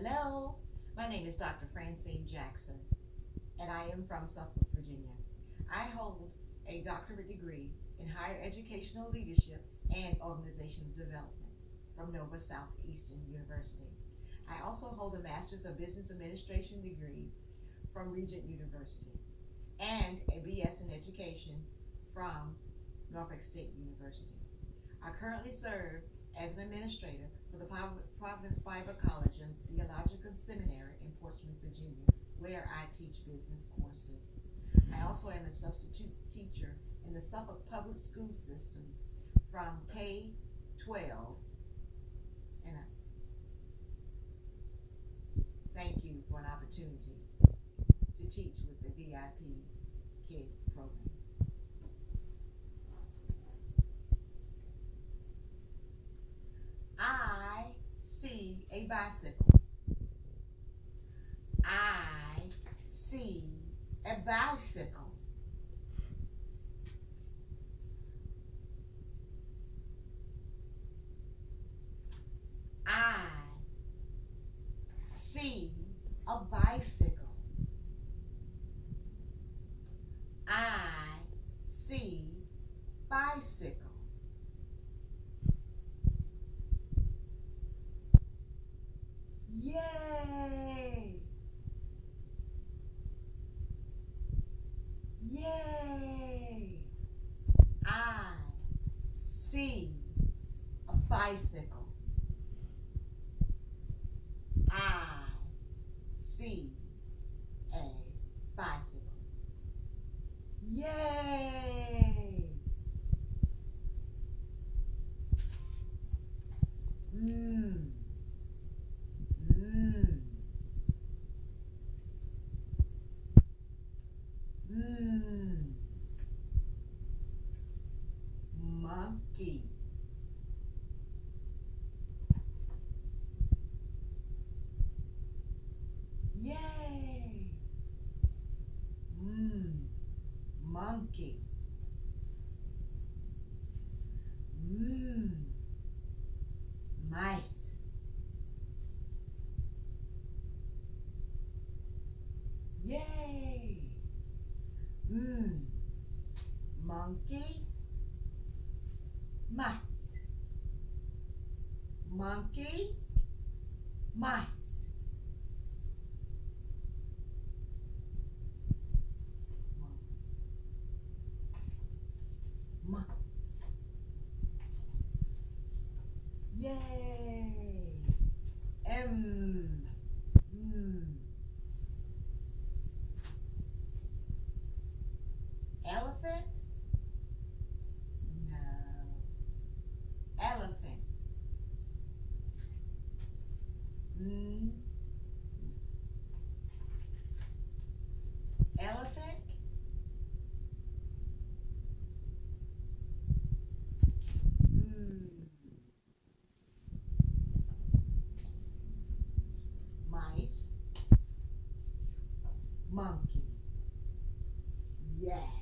Hello, my name is Dr. Francine Jackson, and I am from Suffolk, Virginia. I hold a doctorate degree in higher educational leadership and organizational development from Nova Southeastern University. I also hold a Master's of Business Administration degree from Regent University and a BS in Education from Norfolk State University. I currently serve as an administrator for the Providence Bible College and Theological Seminary in Portsmouth, Virginia, where I teach business courses. I also am a substitute teacher in the Suffolk Public School Systems from K-12 and I thank you for an opportunity to teach with the VIP KID program. I see a bicycle. I see a bicycle. I see a bicycle. I see bicycle. Yay! Yay! I see a bicycle. I see a bicycle. Yay! Mmm. Mmm. Mmm. Hmm, monkey. Yay! Mmm. Monkey. Mmm. Mice. Yay! Mmm. Monkey. Mice. Monkey. Mice. Mice. Yay! M. Mm-hmm. Elephant. Mm. Mice. Monkey. Yeah.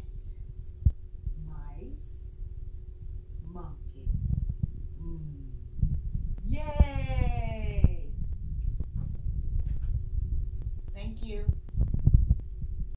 you.